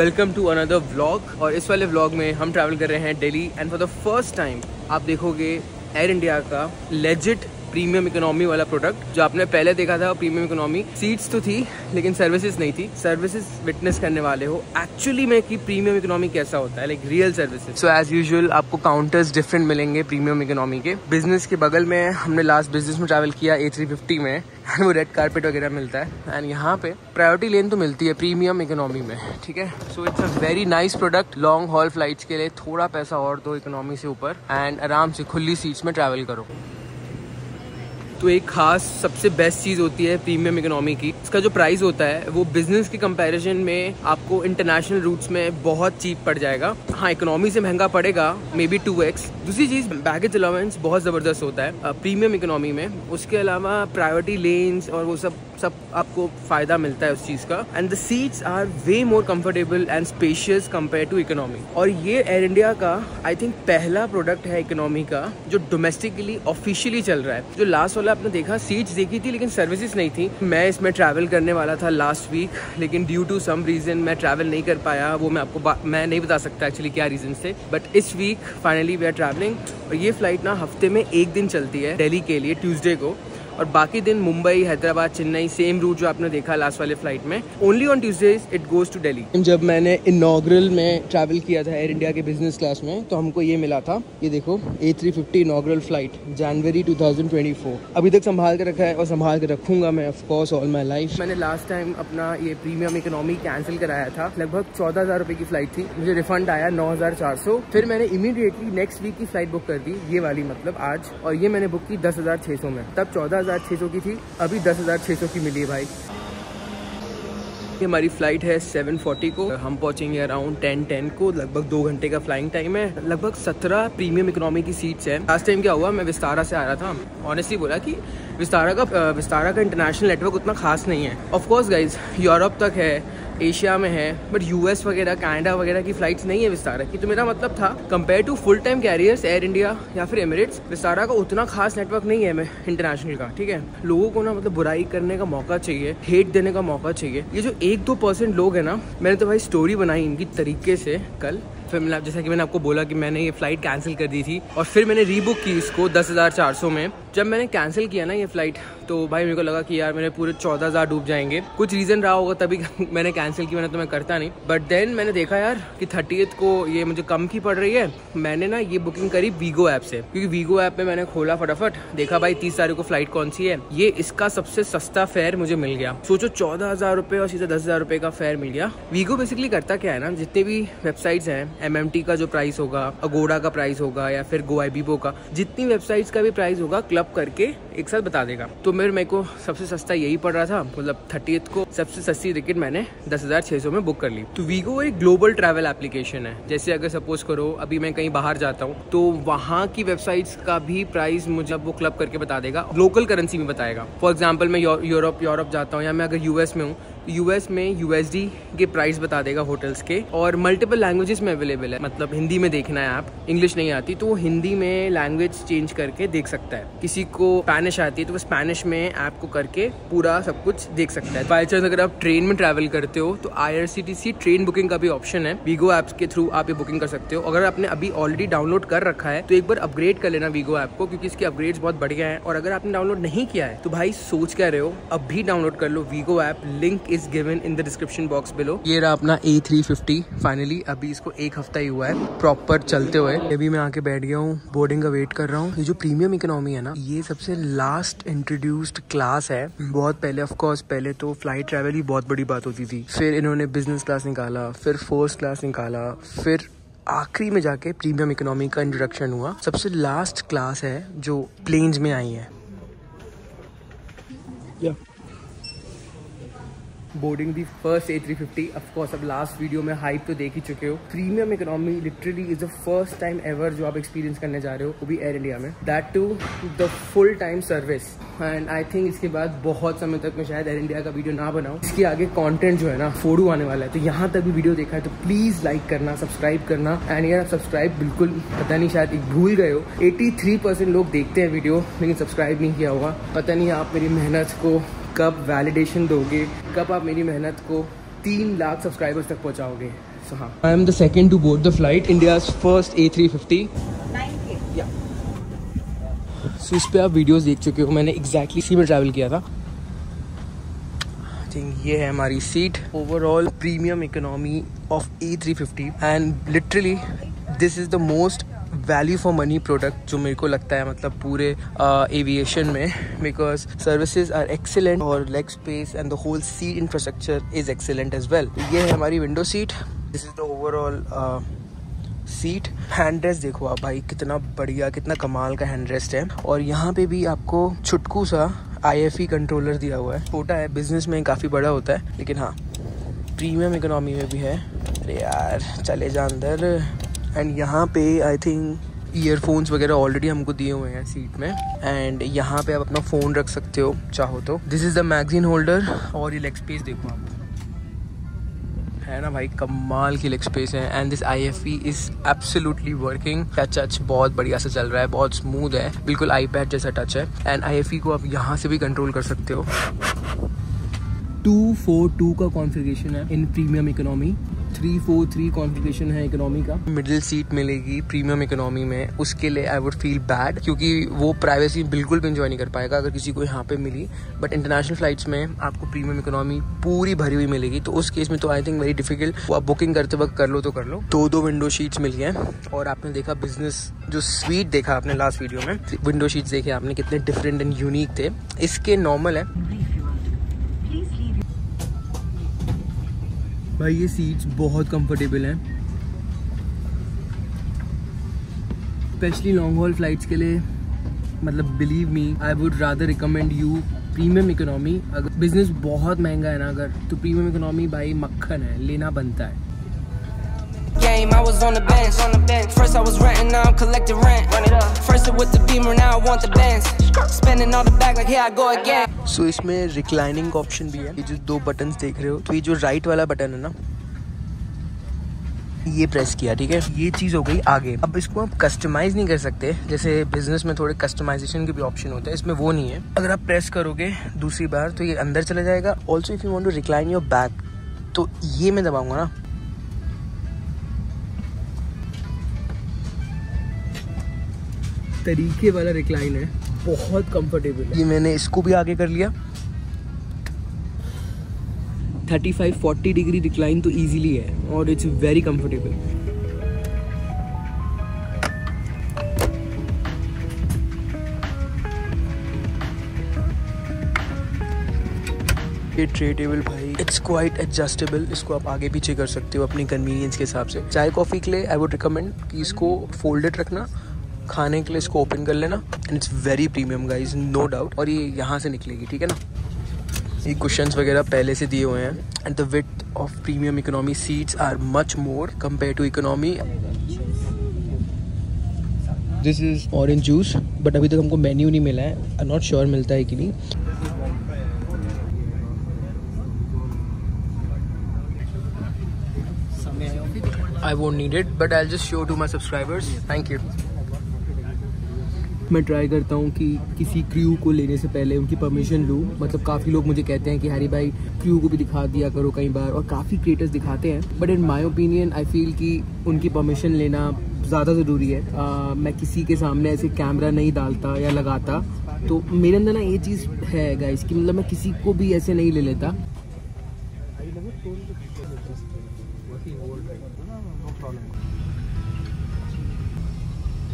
Welcome to another vlog. और इस वाले व्लॉग में हम ट्रैवल कर रहे हैं Delhi and for the first time आप देखोगे एयर इंडिया का लेजिट प्रीमियम इकोनॉमी वाला प्रोडक्ट जो आपने पहले देखा था प्रीमियम इकोनॉमी सीट्स तो थी, लेकिन सर्विसेज़ नहीं थी। सर्विसेज़ विटनेस करने वाले हो। एक्चुअली में कि प्रीमियम इकोनॉमी कैसा होता है? Like real services so as usual आपको काउंटर्स डिफरेंट मिलेंगे प्रीमियम इकोनॉमी के। बिज़नेस के बगल में हमने लास्ट बिज़नेस में ट्रैवल किया ए में। एंड वो रेड कारपेट वगैरह मिलता है। एंड यहाँ पे प्रायोरिटी लेन तो मिलती है प्रीमियम इकोनॉमी में, ठीक है? So it's a very nice product long haul flights के लिए, थोड़ा पैसा और दो इकोनॉमी से ऊपर एंड आराम से खुली सीट्स में ट्रैवल करो। तो एक खास, सबसे बेस्ट चीज़ होती है प्रीमियम इकोनॉमी की। इसका जो प्राइस होता है, वो बिज़नेस के कंपैरिजन में आपको इंटरनेशनल रूट्स में बहुत चीप पड़ जाएगा। हाँ इकोनॉमी से महँगा पड़ेगा मे बी टू एक्स दूसरी चीज़ बैगेज अलावेंस बहुत ज़बरदस्त होता है प्रीमियम इकोनॉमी में। उसके अलावा प्रायोरिटी लेन्स और वो सब सब आपको फ़ायदा मिलता है उस चीज़ का। And the seats are way more comfortable and spacious compare to economy और ये एयर इंडिया का आई थिंक पहला प्रोडक्ट है इकोनॉमी का, जो डोमेस्टिकली ऑफिशियली चल रहा है। जो लास्ट वाला आपने देखा सीट्स देखी थी, लेकिन सर्विसेज़ नहीं थी। मैं इसमें ट्रैवल करने वाला था लास्ट वीक लेकिन ड्यू टू सम रीज़न मैं ट्रैवल नहीं कर पाया। वो मैं आपको मैं नहीं बता सकता एक्चुअली क्या रीज़न थे। बट इस week finally we are travelling और ये फ़्लाइट ना हफ़्ते में एक दिन चलती है, दिल्ली के लिए ट्यूसडे को। और बाकी दिन मुंबई हैदराबाद चेन्नई सेम रूट जो आपने देखा लास्ट वाले फ़्लाइट में only on Tuesdays it goes to Delhi जब मैंने इनाग्रल में ट्रैवल किया था एयर इंडिया के बिज़नेस क्लास में तो हमको ये मिला था ये देखो A three fifty inaugural flight January two thousand twenty four अभी तक संभाल के रखा है और संभाल के रखूँगा मैं of course all my life मैंने लास्ट टाइम अपना ये प्रीमियम इकोनॉमी कैंसिल कराया था लगभग चौदह हज़ार की फ़्लाइट थी मुझे रिफंड आया नौ हज़ार चार सौ। फिर मैंने इमीडिएटली नेक्स्ट वीक की फ़्लाइट बुक कर दी ये वाली मतलब आज और ये मैंने बुक की दस हज़ार सौ में। तब चौदह छह सौ की थी, अभी दस की मिली भाई। हमारी फ़्लाइट है 7:40 को। हम पहुँचेंगे अराउंड 10:10 को, लगभग दो घंटे का फ्लाइंग टाइम है। लगभग 17 प्रीमियम इकोनॉमी की सीट्स है। लास्ट टाइम क्या हुआ, मैं विस्तारा से आ रहा था। ऑनेस्टली बोला कि विस्तारा का विस्तारा का इंटरनेशनल नेटवर्क उतना खास नहीं है। ऑफकोर्स गाइज़ यूरोप तक है, एशिया में है बट यूएस वगैरह कनाडा वगैरह की फ्लाइट्स नहीं है विस्तारा की। तो मेरा मतलब था compare to full time carriers air India या फिर एमिरेट्स विस्तारा का उतना खास नेटवर्क नहीं है इंटरनेशनल का, ठीक है? लोगों को ना मतलब बुराई करने का मौका चाहिए हेट देने का मौका चाहिए। ये जो एक दो परसेंट लोग हैं ना, मैंने तो भाई स्टोरी बनाई इनकी तरीके से कल। फिर मैंने, जैसा कि मैंने आपको बोला कि मैंने ये फ़्लाइट कैंसिल कर दी थी, और फिर मैंने रीबुक की इसको दस हज़ार चार सौ में। जब मैंने कैंसिल किया ना ये फ़्लाइट तो भाई मेरे को लगा कि यार मेरे पूरे चौदह हज़ार डूब जाएँगे। कुछ रीज़न रहा होगा तभी मैंने कैंसिल किया, मैंने तो मैं करता नहीं। बट देन मैंने देखा यार कि थर्टी को ये मुझे कम की पड़ रही है। मैंने ना ये बुकिंग करी वीगो ऐप से। क्योंकि वीगो ऐप में मैंने खोला फटाफट, देखा भाई तीस तारीख को फ़्लाइट कौन सी है। ये इसका सबसे सस्ता फेयर मुझे मिल गया। सोचो चौदह हज़ार रुपये और सीधा दस हज़ार रुपये का फेयर मिल गया। वीगो बेसिकली करता क्या है ना, जितने भी वेबसाइट्स हैं एम का जो प्राइस होगा अगोडा का प्राइस होगा, या फिर गोआईबीबो का, जितनी वेबसाइट्स का भी प्राइस होगा क्लब करके एक साथ बता देगा। तो मेरे मेरे को सबसे सस्ता यही पड़ रहा था मतलब थर्टी को सबसे सस्ती टिकट मैंने दस में बुक कर ली। तो वीगो एक ग्लोबल ट्रैवल एप्लीकेशन है। जैसे अगर सपोज़ करो, अभी मैं कहीं बाहर जाता हूँ तो वहाँ की वेबसाइट्स का भी प्राइस मुझे वो क्लब करके बता देगा। लोकल करेंसी में बताएगा। फॉर एग्ज़ाम्पल मैं यूरोप यूरोप जाता हूँ या मैं अगर यूएस में हूँ यूएस में यूएसडी के प्राइस बता देगा होटल्स के और मल्टीपल लैंग्वेजेस में अवेलेबल है। मतलब हिंदी में देखना है आप इंग्लिश नहीं आती तो वो हिंदी में लैंग्वेज चेंज करके देख सकता है। किसी को स्पैनिश आती है तो वो स्पैनिश में ऐप को करके पूरा सब कुछ देख सकता है। बाई चांस अगर आप ट्रेन में ट्रैवल करते हो तो आईआरसीटीसी ट्रेन बुकिंग का भी ऑप्शन है। वीगो ऐप के थ्रू आप ये बुकिंग कर सकते हो। अगर आपने अभी ऑलरेडी डाउनलोड कर रखा है तो एक बार अपग्रेड कर लेना वीगो ऐप को, क्योंकि इसके अपग्रेड बहुत बढ़िया है। और अगर आपने डाउनलोड नहीं किया है तो भाई सोच क्या रहे हो? अब डाउनलोड कर लो Wego app link is given in the description box below ये रहा अपना ए थ्री फिफ्टी फाइनली अभी इसको एक हफ़्ता ही हुआ है प्रॉपर चलते हुए। अभी मैं आके बैठ गया हूँ बोर्डिंग का वेट कर रहा हूँ। ये जो प्रीमियम इकोनॉमी है ना, ये सबसे लास्ट इंट्रोड्यूस्ड क्लास है। बहुत पहले ऑफ़ कोर्स पहले तो फ़्लाइट ट्रेवल ही बहुत बड़ी बात होती थी। फिर इन्होंने बिज़नेस क्लास निकाला, फिर फ़र्स्ट क्लास निकाला, फिर आखिरी में जाके प्रीमियम इकोनॉमी का इंट्रोडक्शन हुआ। सबसे लास्ट क्लास है जो प्लेन्स में आई है। Yeah. Boarding the first A three fifty of course अब लास्ट वीडियो में हाइप तो देख ही चुके हो। Premium economy literally is the first time ever जो आप एक्सपीरियंस करने जा रहे हो, वो भी एयर इंडिया में। That too the full time service and I think इसके बाद बहुत समय तक मैं शायद एयर इंडिया का वीडियो ना बनाऊँ। इसके आगे कॉन्टेंट जो है ना फोड़ू आने वाला है। तो यहाँ तक भी वीडियो देखा है तो प्लीज़ लाइक करना सब्सक्राइब करना। एंड यार सब्सक्राइब बिल्कुल, पता नहीं शायद एक भूल गए हो। एटी थ्री परसेंट लोग देखते हैं वीडियो लेकिन सब्सक्राइब नहीं किया होगा। पता नहीं आप मेरी मेहनत को कब वैलिडेशन दोगे? कब आप मेरी मेहनत को तीन लाख सब्सक्राइबर्स तक पहुंचाओगे? सौ हाँ। I am the second to board the flight India first A three fifty so इस पर आप वीडियोस देख चुके हो। मैंने एग्जैक्टली इसी में ट्रैवल किया था। थिंक ये है हमारी seat overall premium economy of A three fifty and literally this is the most value for money product जो मेरे को लगता है मतलब पूरे एविएशन uh, में बिकॉज़ सर्विसेज़ आर एक्सेलेंट और leg space and the whole seat infrastructure is excellent as well ये है हमारी window seat this is the overall seat hand rest देखो आप भाई कितना बढ़िया कितना कमाल का हैंड रेस्ट है। और यहाँ पे भी आपको छुटकू सा आई कंट्रोलर दिया हुआ है। छोटा है बिज़नेस में काफ़ी बड़ा होता है लेकिन हाँ प्रीमियम इकोनॉमी में भी है। अरे यार चले जा अंदर। एंड यहाँ पे आई थिंक ईयरफोन्स वगैरह ऑलरेडी हमको दिए हुए हैं सीट में। एंड यहाँ पे आप अपना फ़ोन रख सकते हो, चाहो तो। This is the magazine holder और ये लेग स्पेस देखो आप। है ना भाई? कमाल की लेग स्पेस है। And this I F is absolutely working touch touch बहुत बढ़िया से चल रहा है, बहुत स्मूथ है। बिल्कुल आई पैड जैसा टच है। एंड आई एफ़ को आप यहाँ से भी कंट्रोल कर सकते हो। टू फोर टू का कॉन्फ़िगरेशन है in premium economy three four three configuration है इकोनॉमी का। मिडिल सीट मिलेगी प्रीमियम इकोनॉमी में, उसके लिए आई वुड फील बैड क्योंकि वो प्राइवेसी बिल्कुल भी इंजॉय नहीं कर पाएगा अगर किसी को यहाँ पे मिली। बट इंटरनेशनल फ्लाइट्स में आपको प्रीमियम इकोनॉमी पूरी भरी हुई मिलेगी। तो उस केस में तो आई थिंक वेरी डिफ़िकल्ट वो आप बुकिंग करते वक्त कर लो तो कर लो। दो दो विंडो शीट्स मिल गए और आपने देखा बिज़नेस जो स्वीट देखा आपने लास्ट वीडियो में। विंडो शीट्स देखे आपने कितने डिफरेंट एंड यूनिक थे। इसके नॉर्मल है। भाई, ये सीट्स बहुत कंफर्टेबल हैं। स्पेशली लॉन्ग हॉल फ्लाइट्स के लिए मतलब believe me I would rather recommend you premium economy अगर बिज़नेस बहुत महँगा है ना, अगर तो प्रीमियम इकोनॉमी भाई मक्खन है, लेना बनता है। Game, I was on the bench. On the bench. First I was renting, now I'm collecting rent. Run it up. First it with the beamer, now I want the Benz. Spending all the back like here I go again. So इसमें reclining option भी है ये जो दो buttons देख रहे हो तो ये जो राइट वाला बटन है ना ये प्रेस किया ठीक है ये चीज़ हो गई आगे अब इसको आप कस्टमाइज नहीं कर सकते जैसे बिज़नेस में थोड़े कस्टमाइजेशन के भी ऑप्शन होते हैं इसमें वो नहीं है अगर आप प्रेस करोगे दूसरी बार तो ये अंदर चला जाएगा also if you want to recline your back तो ये मैं दबाऊँगा ना तरीके वाला रिक्लाइन है। बहुत कंफर्टेबल है। ये मैंने इसको भी आगे कर लिया। 35-40 डिग्री रिक्लाइन तो इजीली है और इट्स वेरी कंफर्टेबल ये ट्रे टेबल भाई इट्स क्वाइट एडजस्टेबल इसको आप आगे पीछे कर सकते हो अपनी कन्वीनियंस के हिसाब से। चाय कॉफ़ी के लिए आई वुड रिकमेंड कि इसको फोल्डेड रखना। खाने के लिए इसको ओपन कर लेना and it's very premium guys no doubt और ये यहाँ से निकलेगी ठीक है ना? ये क्वेश्चंस वगैरह पहले से दिए हुए हैं and the width of premium economy seats are much more compare to economy this is orange juice but अभी तक हमको मेन्यू नहीं मिला है. आई नॉट श्योर मिलता है कि नहीं. I won't need it, but I'll just show to my subscribers. Thank you. मैं ट्राई करता हूँ कि किसी क्रू को लेने से पहले उनकी परमिशन लूँ। मतलब काफ़ी लोग मुझे कहते हैं कि हरी भाई क्रू को भी दिखा दिया करो कई बार। और काफ़ी क्रिएटर्स दिखाते हैं। But in my opinion I feel कि उनकी परमिशन लेना ज़्यादा ज़रूरी है। आ, मैं किसी के सामने ऐसे कैमरा नहीं डालता या लगाता। तो मेरे अंदर ना ये चीज़ है गाइस कि मतलब मैं किसी को भी ऐसे नहीं ले लेता।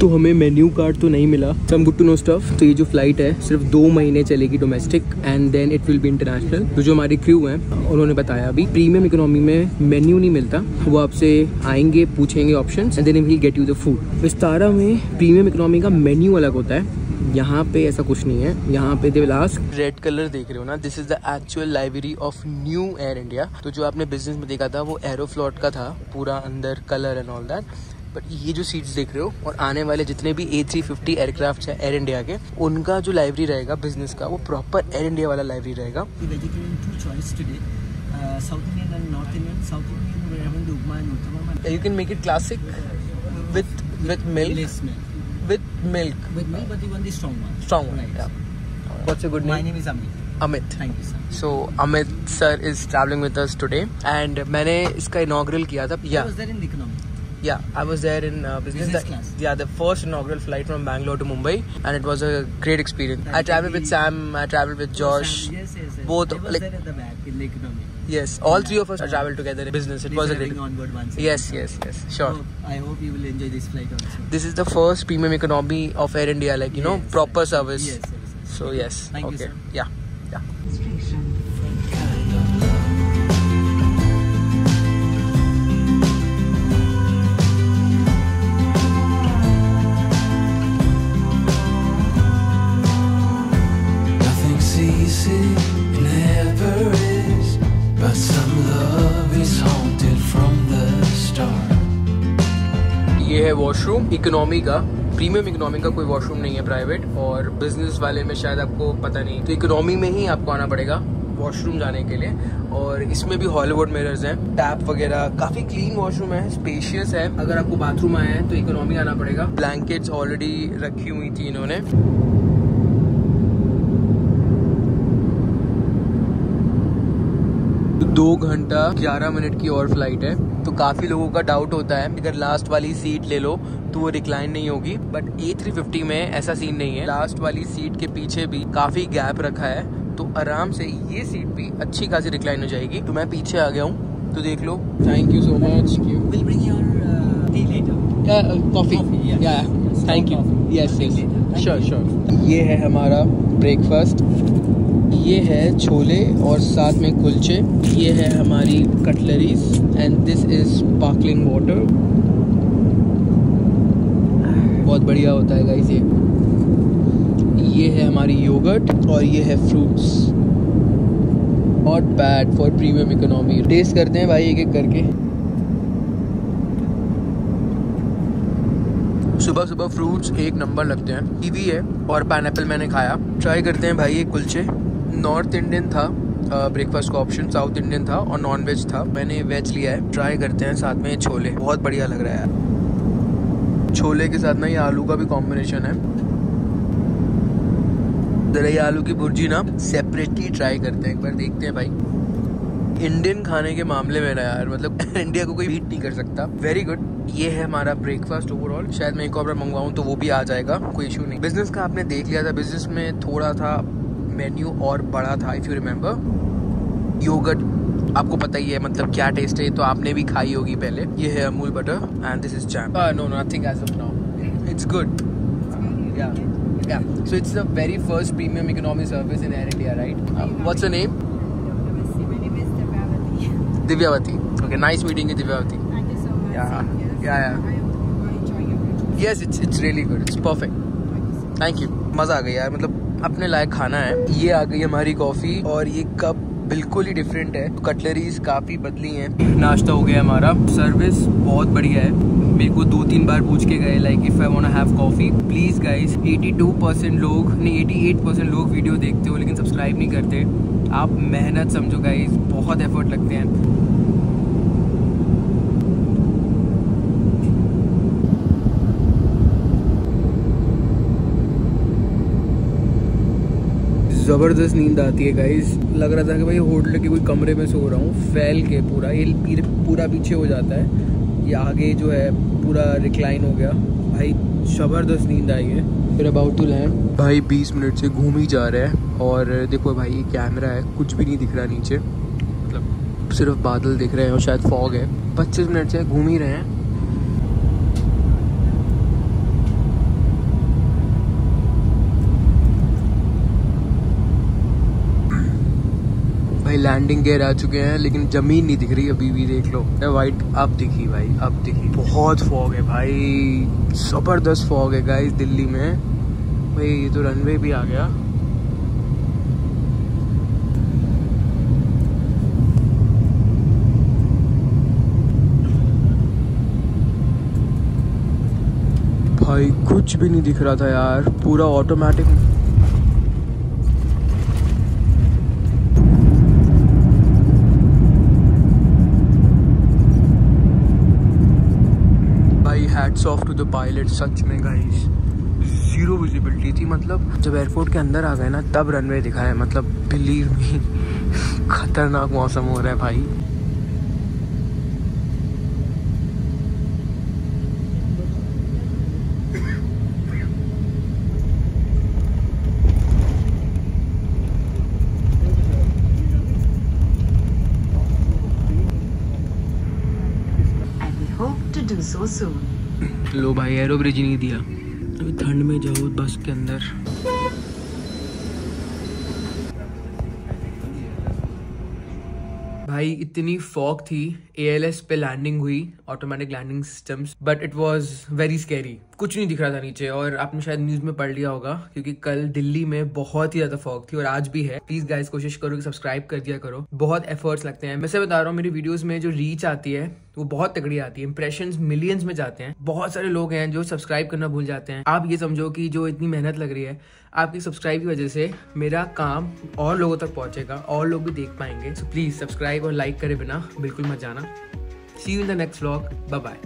तो हमें मेन्यू कार्ड तो नहीं मिला। Some good to know stuff तो ये जो फ़्लाइट है, सिर्फ़ दो महीने चलेगी domestic and then it will be international तो जो हमारे क्रू हैं, उन्होंने बताया अभी। प्रीमियम इकोनॉमी में मेन्यू नहीं मिलता। वो आपसे आएँगे, पूछेंगे option and then will get you the food Vistara में प्रीमियम इकोनॉमी का मेन्यू अलग होता है। यहाँ पे ऐसा कुछ नहीं है। यहाँ पे दे रेड कलर देख रहे हो ना? This is the actual library of new air India तो जो आपने बिज़नेस में देखा था, वो एरोफ्लॉट का था। पूरा अंदर colour and all that but ये जो सीट्स देख रहे हो और आने वाले जितने भी ए थ्री फिफ्टी एयरक्राफ्ट है एयर इंडिया के उनका जो लाइब्रेरी रहेगा बिज़नेस का वो प्रॉपर एयर इंडिया वाला लाइब्रेरी रहेगा you can make it classic with with milk with milk. With milk, but you want the strong one. Strong one. Right. Yeah. What's your good name? My name is Amit. Amit thank you sir so Amit sir is travelling with us today and मैंने इसका inaugural किया था या was there in the economy Yeah, I was there in uh, business. Business the- class. Yeah, the first inaugural flight from Bangalore to Mumbai, and it was a great experience. That I traveled with Sam, I traveled with Josh. Sam, yes yes yes both, I was like- there at the back in the economy Yes, all three of us traveled together in business. It was a great. on once Yes, yes, yes. Sure. Hope- I hope you will enjoy this flight also This is the first premium economy of Air India, like you know, proper yes, service. yes yes, yes. So yes. Thank you, okay. sir. Yeah. Yeah. Nothing's washroom economy का premium economy का कोई washroom नहीं है private और business वाले में शायद आपको पता नहीं। तो इकोनॉमी में ही आपको आना पड़ेगा वॉशरूम जाने के लिए और इसमें भी हॉलीवुड मिरर्स हैं। टैप वगैरह, काफ़ी क्लीन वॉशरूम है स्पेशियस है। अगर आपको बाथरूम आया है तो इकोनॉमी आना पड़ेगा। ब्लैंकेट्स ऑलरेडी रखी हुई थी इन्होंने। दो घंटा ग्यारह मिनट की और फ़्लाइट है। तो काफ़ी लोगों का डाउट होता है। अगर लास्ट वाली सीट ले लो तो वो रिक्लाइन नहीं होगी। बट ए थ्री फिफ्टी में ऐसा सीन नहीं है। लास्ट वाली सीट के पीछे भी काफ़ी गैप रखा है। तो आराम से ये सीट भी अच्छी खासी रिक्लाइन हो जाएगी। तो मैं पीछे आ गया हूँ। तो देख लो। Thank you so much coffee या thank you. Yes yes sure sure ये है हमारा ब्रेकफास्ट ये है छोले और साथ में कुलचे। ये है हमारी cutleries and this is sparkling water बहुत बढ़िया होता है गाइस ये। ये है हमारी योगर्ट और ये है fruits not bad for premium economy taste करते हैं भाई एक एक करके। सुबह सुबह फ्रूट्स एक नंबर लगते हैं। कीवी है और पाइनएप्पल मैंने खाया। ट्राई करते हैं भाई ये कुलचे। नॉर्थ इंडियन था ब्रेकफास्ट का ऑप्शन साउथ इंडियन था और नॉन वेज था। मैंने वेज लिया है। ट्राई करते हैं साथ में छोले। बहुत बढ़िया लग रहा है छोले के साथ ना ये आलू का भी कॉम्बिनेशन है। जरा ये आलू की भुर्जी ना सेपरेटली ट्राई करते हैं। एक बार देखते हैं भाई। इंडियन खाने के मामले में ना यार मतलब इंडिया को कोई बीट नहीं कर सकता। वेरी गुड ये है हमारा ब्रेकफास्ट ओवरऑल शायद मैं एक और बार मंगवाऊं तो वो भी आ जाएगा। कोई इशू नहीं। बिज़नेस का आपने देख लिया था। बिज़नेस में थोड़ा था मेन्यू और बड़ा था इफ़ यू रिमेंबर योगर्ट आपको पता ही है मतलब क्या टेस्ट है तो आपने भी खाई होगी पहले। ये है Amul butter and this is jam no nothing as of now it's good so it's the very first premium economy service in air India right what's your name Divyavati. Okay nice meeting है Divyavati. Yes it's it's really good it's perfect thank you मज़ा आ गया यार मतलब अपने लायक खाना है। ये आ गई हमारी कॉफ़ी और ये कप बिल्कुल ही डिफरेंट है। कटलरीज काफ़ी बदली हैं। नाश्ता हो गया हमारा। सर्विस बहुत बढ़िया है। मेरे को दो तीन बार पूछ के गए like if I want have coffee please guys 82 percent लोग, नहीं 88 परसेंट लोग वीडियो देखते हो, लेकिन सब्सक्राइब नहीं करते। आप मेहनत समझो गाइस बहुत एफर्ट लगते हैं। ज़बरदस्त नींद आती है गाइस लग रहा था कि भाई होटल के कोई कमरे में सो रहा हूँ, फैल के पूरा, ये पूरा पीछे हो जाता है। ये आगे जो है, पूरा रिक्लाइन हो गया। भाई, ज़बरदस्त नींद आई है। फिर अबाउट टू लैंड भाई 20 मिनट से घूम ही जा रहा है, और देखो भाई, ये कैमरा है, कुछ भी नहीं दिख रहा नीचे। मतलब सिर्फ़ बादल दिख रहे हैं, और शायद फॉग है। 25 मिनट से घूम ही रहे हैं। लैंडिंग गेयर आ चुके हैं, लेकिन ज़मीन नहीं दिख रही अभी भी, देख लो। वाइट अब दिखी भाई, अब दिखी। बहुत फॉग है भाई, ज़बरदस्त फॉग है गाइस दिल्ली में। भाई, ये तो रनवे भी आ गया। भाई, कुछ भी नहीं दिख रहा था यार, पूरा ऑटोमेटिक भाई hats off to the pilot सच में गाइस ज़ीरो विजिबिलिटी थी मतलब जब एयरपोर्ट के अंदर आ गए ना, तब रनवे दिखा है मतलब बिलीव मी खतरनाक मौसम हो रहा है भाई so soon. लो भाई एरो ब्रिज नहीं दिया। अभी ठंड में जाओ बस के अंदर। भाई, इतनी फॉक थी ए एल एस पे लैंडिंग हुई automatic landing systems but it was very scary कुछ नहीं दिख रहा था नीचे, और आपने शायद न्यूज़ में पढ़ लिया होगा, क्योंकि कल दिल्ली में बहुत ही ज़्यादा फॉग थी, और आज भी है। प्लीज़ गाइस कोशिश करो कि सब्सक्राइब कर दिया करो। बहुत एफर्ट्स लगते हैं। मैं से बता रहा हूँ, मेरी वीडियोज़ में जो रीच आती है, वो बहुत तगड़ी आती है। इंप्रेशन मिलियंस में जाते हैं। बहुत सारे लोग हैं जो सब्सक्राइब करना भूल जाते हैं। आप ये समझो कि जो इतनी मेहनत लग रही है, आपकी सब्सक्राइब की वजह से मेरा काम और लोगों तक पहुंचेगा, और लोग भी देख पाएँगे। सो प्लीज़ सब्सक्राइब और लाइक करे बिना बिल्कुल मत जाना। See you in the next vlog. Bye bye.